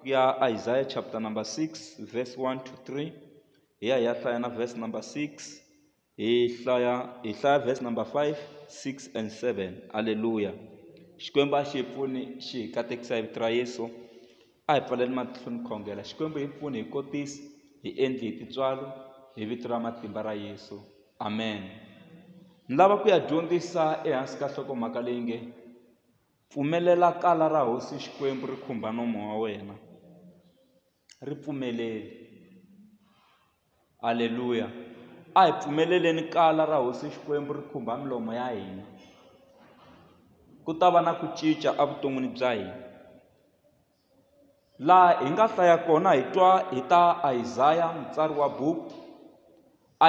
kuya Isaiah chapter number 6 verse 1 to 3 here na verse number 6 e hlaya ihlaya e hlaya verse number 5 6 and 7 haleluya xikwembu a xi pfuni xi hi katekisa hi vito ra yesu a hi pfaleli matihloni khongela xikwembu hi pfuni hi kotisi hi endli hi tintswalo hi vito ra matimba ra yesu amen ni lava ku ya dyondzisa ehansi ka nhlokomhaka leyi nge pfumelela kala ra hosi xikwembu ri khumba nomo wa wena ripfumeleli aleluya a hi pfumeleleni kala ra hosi xikwembu ri khumba milomo ya hina ku ta va na ku cinca evuton'wini bya hina laha hi nga hlaya kona hi twa hi ta isaya mutsari wa buku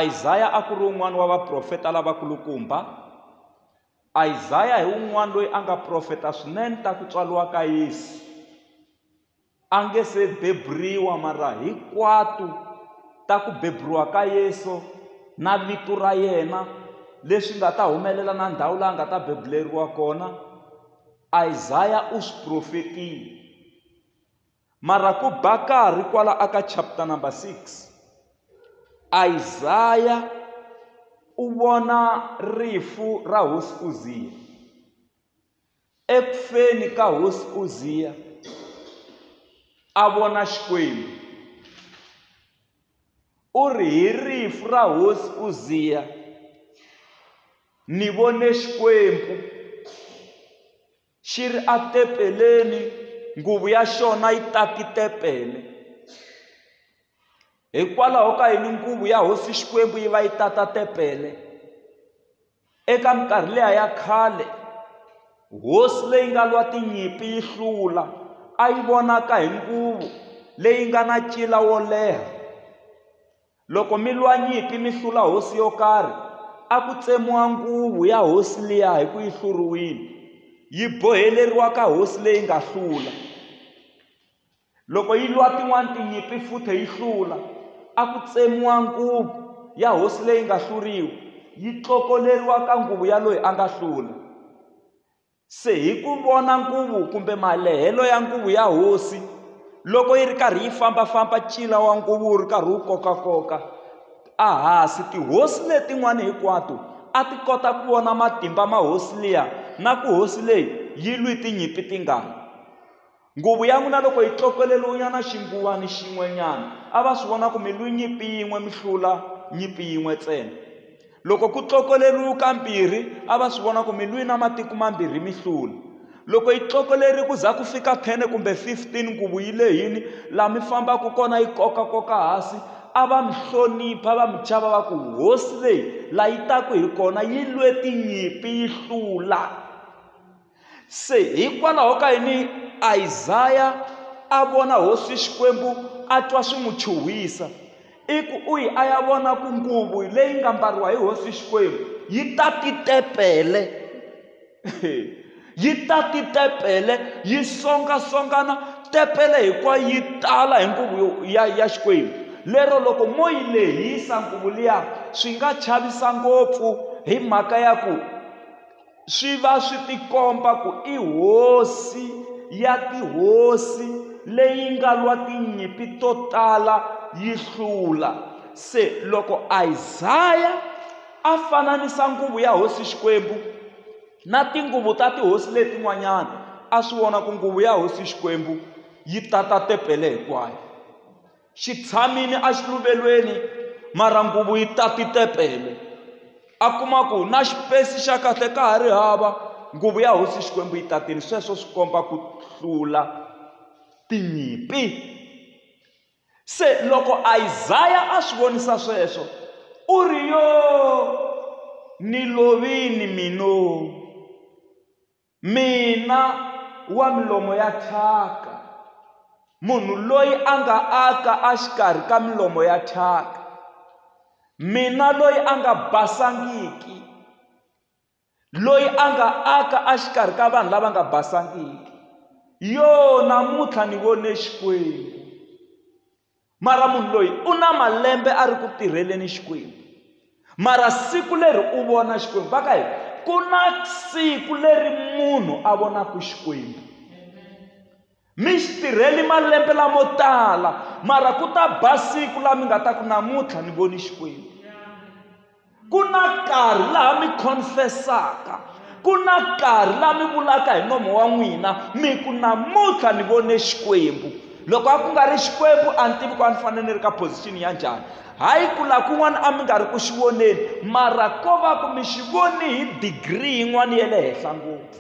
isaya a ku ri wun'wana wa vaprofeta lavakulukumba isaya hi wun'wana loyi a nga profeta swinene ta ku tswaliwa ka yesu a nge se beburiwa mara hinkwato ta ku beburiwa ka yesu na vito ra yena leswi nga ta humelela na ndhawu laa nga ta bebuleriwa kona isaya u swi profetile mara ku ba karhi kwala aka chapter number 6 isaya u vona rifu ra hosi uziya ekufeni ka hosi uziya a vona xikwembu u ri hi rifu ra hosi uziya ni vone xikwembu xi ri atepeleni nguvu ya xona yi tatitepele hikwalaho ka yini nguvu ya hosi xikwembu yi va yi tata tepele eka minkarhi leya ya khale hosi leyi nga lwa tinyimpi yi hlula a yi vonaka hi nguvu leyi nga na cila wo leha loko mi lwa nyiki mi hlula hosi yo karhi a ku tsemiwa nguvu ya hosi liya hi ku yi hluriwile yi boheleriwa ka hosi leyi nga hlula loko yi lwa tin'wani tinyipi futhe yi hlula a ku tsemiwa nguvu ya hosi leyi nga hluriwa yi tlokoleriwa ka nguvu ya loyi a nga hlula se hi ku vona nkuvu kumbe malehelo ya nkuvu ya hosi loko yi ri karhi yi fambafamba cila wa nkuvu ri karhi wu kokakoka a hasi tihosi letin'wana hinkwato a ti kota ku vona matimba ma hosi liya na ku hosi leyi yi lwi tinyimpi tingani nguvu ya n'wina loko yi tlokeleliwunyana xinguvani xin'wenyana a va swi vona ku mi lwi nyimpi yin'we mi hlula nyimpi yin'we ntsena loko ku tlokoleriwe kambirhi a va swi vona ku mi lwi na matiko mambirhi mi hlula loko yi tlokoleri ku za ku fika 10 kumbe 15 ku vuyile hini laha mi fambaka kona yi kokakoka hansi a va mi hlonipha va mi chava va ku hosi leyi laha yi taku hi kona yi lwe tinyimpi yi hlula se hikwalaho ka yini isaya a vona hosi xikwembu a twa swi n'wi chuhisa i ku u yi a ya vona ku nguvu leyi nga mbariwa hi hosi xikwembu yi ta titepele yi ta titepele yi songasongana tepele hinkwayo yi tala hi nguvu ya, ya xikwembu lero loko mo yi lehisa nguvu liya swi nga chavisa ngopfu hi mhaka ya ku swi va swi tikomba ku i hosi ya tihosi leyi nga lwa tinyimpi to tala yi hlula se loko isaya a fananisa nguvu ya hosi xikwembu na tinguvu ta tihosi letin'wanyana a swi vona ku nguvu ya hosi xikwembu yi tata tepele hinkwayo xi tshamini axiluvelweni mara nguvu yi tati tepele a kuma ku na xipesi xa kahle ka ha ri hava nguvu ya hosi xikwembu yi tatini sweswo swi komba ku hlula tinyimpi se loko isaya a swi vonisa sweswo u ri yo ni lovini mino mina wa milomo ya thyaka munhu loyi a nga aka axikarhi ka milomo ya thyaka mina loyi a nga basangiki loyi a nga aka axikarhi ka vanhu lava nga basangiki yo namuntlha ni vone xikwembu mara munhu loyi u na malembe a ri ku tirheleni xikwembu mara siku leri u vona xikwembu va ka hi ku na siku leri munhu a vonaka xikwembu mi xi tirheli malembe lamo tala mara ku ta ba siku laha mi nga ta ku namuntlha ni voni xikwembu ku na nkarhi laha mi confesaka ku na nkarhi laha mi vulaka hi nomo wa n'wina mi ku namuntlha ni vone xikwembu loko a ku nga ri xikwembu a ni tivi ku a ni fanele ni ri ka position ya njhani hayi ku laha kun'wana a mi nga ri ku xi voneni mara ko va ku mi xi voni hi digri yin'wana ya le henhla ngopfu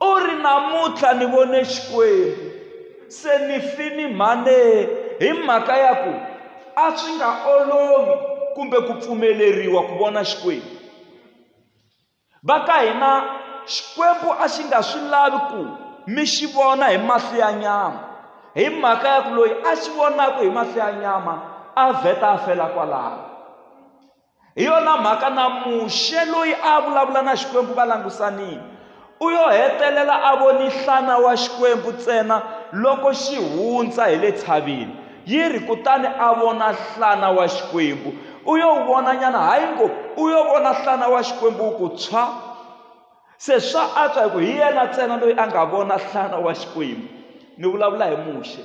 u ri namuntlha ni vone xikwembu se ni fini mhane hi mhaka ya ku a swi nga olovi kumbe ku pfumeleriwa ku vona xikwembu va ka hina xikwembu a xi nga swi lavi ku mi xi vona hi mahlo ya nyama hi mhaka ya ku loyi a xi vonaka hi mahlo ya nyama a vheta a fela kwalaho hi yona mhaka na muxe loyi a vulavula na xikwembu va langusanile u yo hetelela a voni nhlana wa xikwembu ntsena loko xi hundza hi le tshaveni yi ri kutani a vona nhlana wa xikwembu u yo vona nyana hayi ngo u yo vona nhlana wa xikwembu wu ku tshwa se swa antswa hi ku hi yena ntsena loyi a nga vona nhlana wa xikwembu ni vulavula hi muxe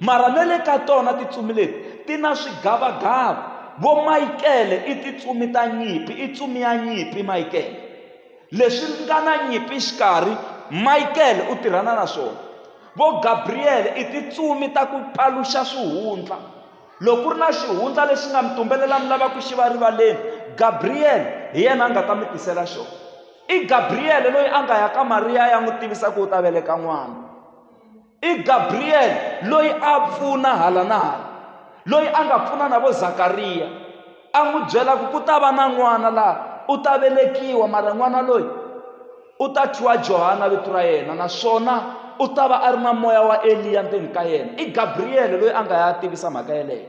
mara na le ka tona titsumi leti ti na swigavagava vo michaele i titsumi ta nyimpi i tsumi ya nyimpi michaele leswi nga na nyimpi xikarhi michaele u tirhana na swona vo gabriele i titsumi ta ku paluxa swihundla loko ku ri na xihundla lexi nga mi tumbelela mi lava ku xi va rivaleni gabriele hi yena a nga ta mi tisela xona i gabriyele loyi a nga ya ka mariya ya n'wi tivisa ku u ta veleka n'wana i gabriyele loyi a pfuna hala na hala loyi a nga pfuna na vo zakariya a n'wi byelaku ku ta va na n'wana laha u ta velekiwa mara n'wana loyi u ta thiwa johana vito ra yena naswona u ta va a ri na moya wa eliya ndzeni ka yena i gabriyele loyi a nga ya tivisa mhaka yeleyo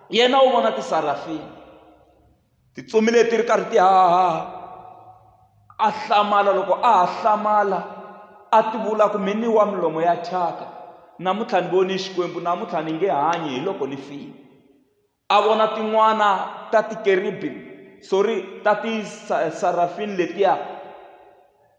yena u vona tisarafini titsumi leti ri karhi ti hahaha a hlamala loko a ha hlamala a tivula ku mini wa milomo ya thyaka namuntlha ni voni xikwembu namuntlha ni nge hanyi hi loko ni fini a vona tin'wana ta ti-keribin sorry ta ti-sarafini letiya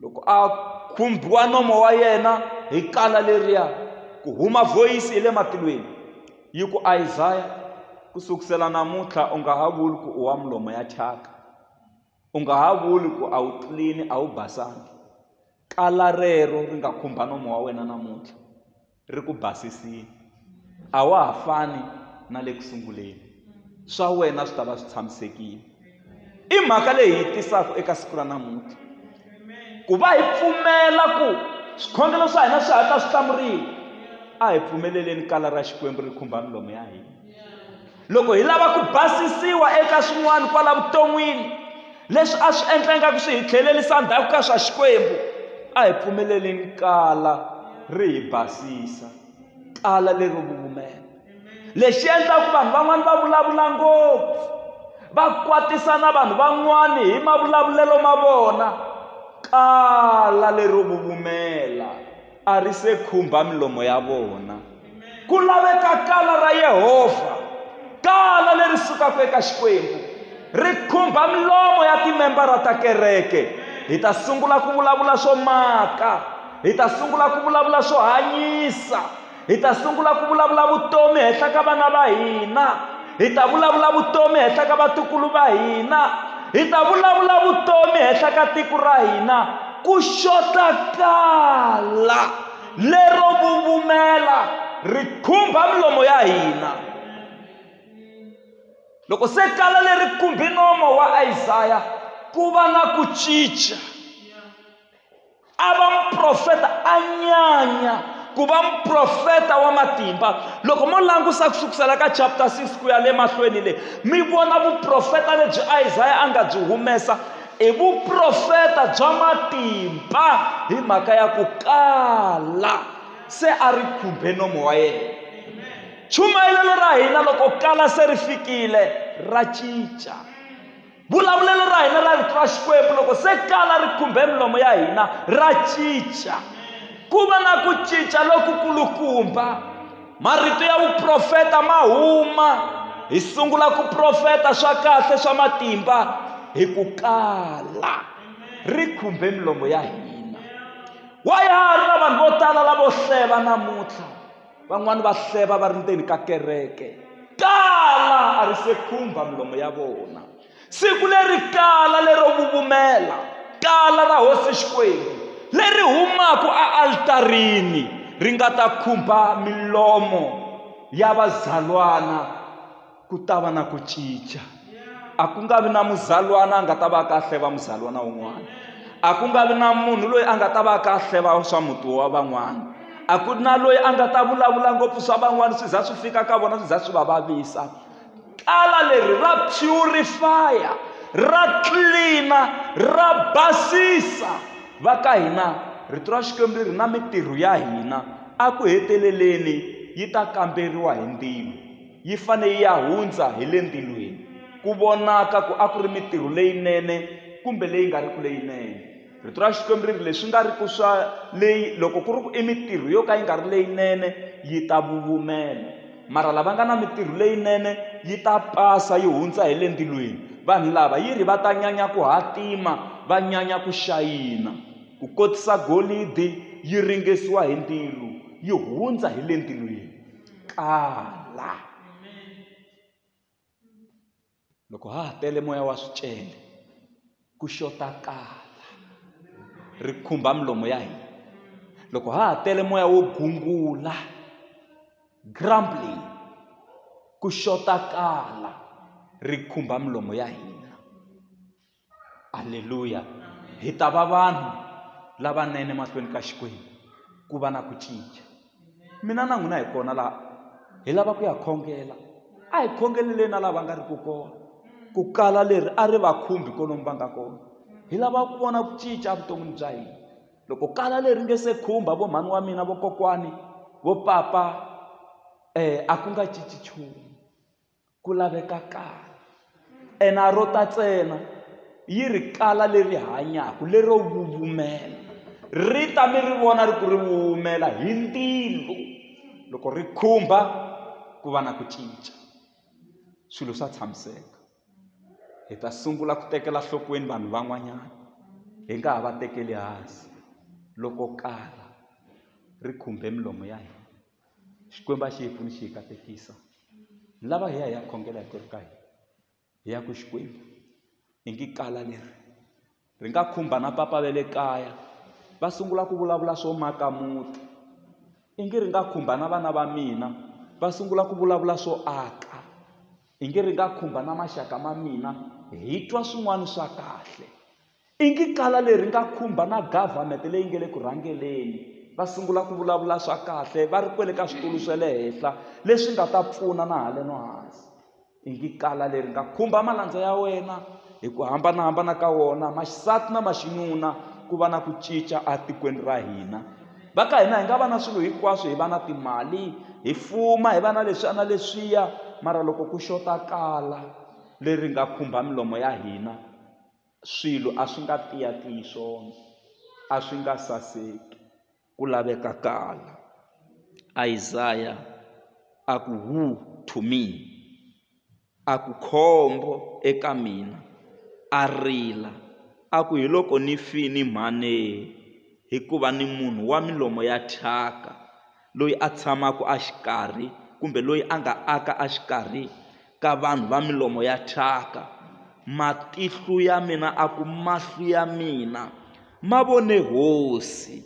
loko a khumbiwa nomo wa yena hi kala leriya ku huma voyisi hi le matilweni yi ku isaya ku sukusela namuntlha u nga ha vuli ku u wa mulomo ya thyaka u nga ha vuli ku a wu tlilini a wu basangi kala rero ri nga khumba nomo wa wena namuntlha ri ku basisini a wa ha fani na le ku sunguleni swa wena swi ta va swi tshamisekile i mhaka leyi hi tisaka eka siku ra namuntlha ku va hi pfumela ku swikhongelo swa hina swi hatla swi hlamuriwa a hi pfumeleleni kala ra xikwembu ri khumba milomo ya hina loko hi lava ku basisiwa eka swin'wana kwala vuton'wini leswi a swi endla ingaku swi hi tlhelelisa ndhaku ka swa xikwembu a hi pfumeleleni kala ri hi basisa kala leri lexi endlaka vanhu van'wani va vulavula ngopfu va kwatisa na vanhu van'wani hi mavulavulelo ma vona kala lero vuvumela a ri se khumba milomo ya vona ku laveka kala ra yehovha kala leri sukaka eka xikwembu ri khumba milomo ya timembara ta kereke hi ta sungula ku vulavula swo maka hi ta sungula ku vulavula swo hanyisa hi ta sungula ku vulavula vutomi henhla ka vana va hina hi ta vulavula vutomi henhla ka vatukulu va hina hi ta vulavula vutomi henhla ka tiko ra hina ku xota kala lero vuvumela ri khumba milomo ya hina loko se kala leri khumbi nomo wa isaya ku va na ku cinca a va muprofeta a nyanya ku va muprofeta wa matimba loko mo langusa kusukisela ka chapter 6 ku ya le mahlweni leyi mi vona vuprofeta lebyi isaya a nga byi humesa i vuprofeta bya matimba hi mhaka ya ku kala se a ri khumbe nomo wa yena chumayelelo ra hina loko kala se ri fikile ra cinca vulavulelo ra hina ra rito xikwembu loko se kala ri khumbe milomo ya hina ra cinca ku va na ku cinca lokukulukumba marito ya vuprofeta ma huma hi sungula ku profeta swa kahle swa matimba hi ku kala ri khumbe milomo ya hina wa ya ri na vanhu vo tala lavo hleva namuntlha van'wani va hleva va ri ndzeni ka kereke kala a ri se khumba milomo ya vona siku leri kala lero vuvumela kala ra hosi xikwembu leri humaku aaltarini ri nga ta khumba milomo ya vazalwana ku ta va na ku cinca a ku nga vi na muzalwana a nga ta va kahle va muzalwana wun'wana a ku nga vi na munhu loyi a nga ta va kahle va swa muti wa van'wana a ku na loyi a nga ta vulavula ngopfu swa van'wana swi za swi fika ka vona swi za swi va vavisa tala leri ra purifya ra tlina ra basisa va ka hina rito ra xikwembu ri na mitirho ya hina a ku heteleleni yi ta kamberiwa hi ntilo yi fane yi ya hundza hi le ntilweni ku vonaka ku a ku ri mitirho leyinene kumbe leyi nga ri ku leyinene rito ra xikwembu ri ri leswi nga ri ku swa leyi loko ku ri ku i mitirho yo ka yi nga ri leyinene yi ta vuvumela mara lava nga na mitirho leyinene yi ta pasa yi hundza hi le ntilweni vanhu lava yi ri va ta nyanya ku hatima va nyanya ku xayina ku kotisa golidi yi ringesiwa hi ntilo yi hundza hi le ntilweni kala loko ha ha tele moya wa swicele ku xota kala ri khumba milomo ya hina loko ha ha tele moya wo gungula grumbling ku xota kala ri khumba milomo ya hina aleluya hi ta va vanhu lavanene mahlweni ka xikwembu ku va na ku cinca mina na n'wina hi kona laha hi lava ku ya khongela a hi khongeleleni na lava nga ri ku kona ku kala leri a ri va khumbi kolomu va nga kona hi lava ku vona ku cinca evuton'wini bya hina loko kala leri nge se khumba vo mhani wa mina vo kokwani vo papa um a ku nga cinci nchumu ku laveka kala ene a ro ta ntsena yi ri kala leri hanyaka lero vuvumela ri ta mi ri vona ri ku ri humela hi ntilo loko ri khumba ku va na ku cinca swilo swa tshamiseka hi ta sungula ku tekela nhlokweni vanhu van'wanyana hi nga ha va tekeli hansi loko kala ri khumbe milomo ya hina xikwembu a xi hi pfuni xi hi katekisa ni lava hi ya hi ya khongela hi kuri ka hina hi ya ku xikwembu i nge kala leri ri nga khumba na papa va le kaya va sungula ku vulavula swo maka muti i nge ri nga khumba na vana va mina va sungula ku vulavula swo aka i nge ri nga khumba na maxaka ma mina hi twa swin'wana swa kahle i nge kala leri nga khumba na government leyi nge le ku rhangeleni va sungula ku vulavula swa kahle va ri kwele ka switulu swa le henhla leswi nga ta pfuna na hale no hansi i nge kala leri nga khumba malandza ya wena hi ku hambanahambana ka wona maxisati na maxinuna ku va na ku cinca atikweni ra hina va ka hina hi nga va na swilo hinkwaswo hi va na timali hi fuma hi va na leswiya na leswiya mara loko ku xota kala leri nga khumba milomo ya hina swilo a swi nga tiyatiyi swona a swi nga saseki ku laveka kala isaya a ku who to me a ku khombo eka mina a rila a ku hi loko ni fi ni mhaneni hikuva ni munhu wa milomo ya thyaka loyi a tshamaka axikarhi kumbe loyi a nga aka axikarhi ka vanhu va milomo ya thyaka matihlu ya mina a ku mahlu ya mina ma vone hosi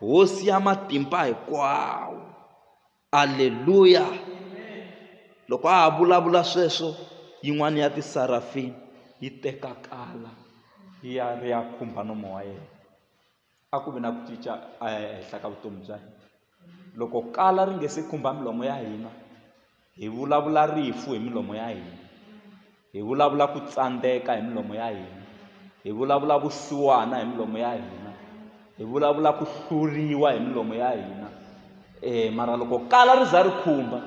hosi ya matimba hinkwawo aleluya loko a ha vulavula sweswo yin'wana ya tisarafini yi tekakala ya ri ya khumba nomo wa yena a ku vi na ku cinca ehenhla ka vutomi bya hina loko kala ri nga se khumba milomo ya hina hi vulavula rifu hi e milomo ya hina hi vulavula ku tsandzeka hi e milomo ya hina hi vulavula vusiwana hi e milomo ya hina hi vulavula ku hluriwa hi milomo ya hina um mara loko kala ri za ri khumba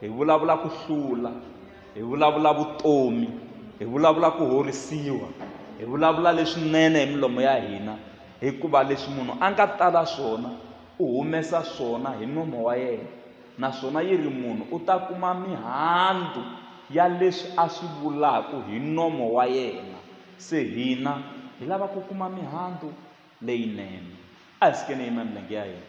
hi vulavula ku hlula hi vulavula vutomi hi vulavula ku horisiwa hi vulavula leswinene hi milomo ya hina hikuva leswi munhu a nga tala swona u humesa swona hi nomo wa yena naswona yi ri munhu u ta kuma mihandzu ya leswi a swi vulaka hi nomo wa yena se hina hi lava ku kuma mihandzu leyinene a hi sikeni yima milenge ya yena